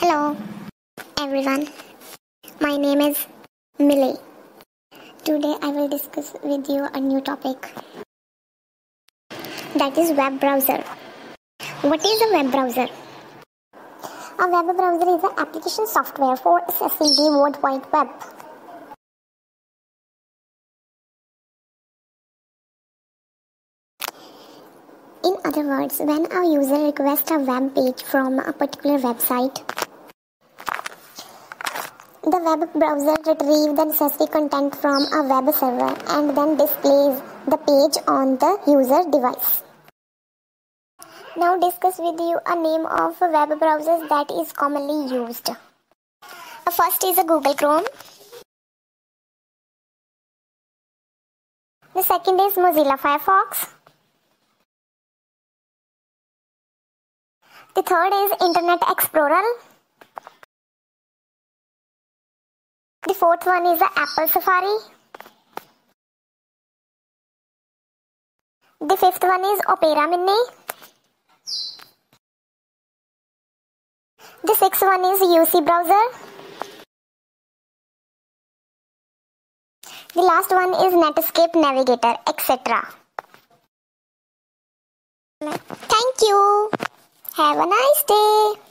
Hello, everyone. My name is Millie. Today I will discuss with you a new topic that is web browser. What is a web browser? A web browser is an application software for accessing the World Wide Web. In other words, when a user requests a web page from a particular website, the web browser retrieves the necessary content from a web server and then displays the page on the user device. Now discuss with you a name of web browsers that is commonly used. The first is a Google Chrome. The second is Mozilla Firefox. The third is Internet Explorer. The fourth one is the Apple Safari. The fifth one is Opera Mini. The sixth one is UC browser. The last one is Netscape Navigator, etc. Thank you. Have a nice day.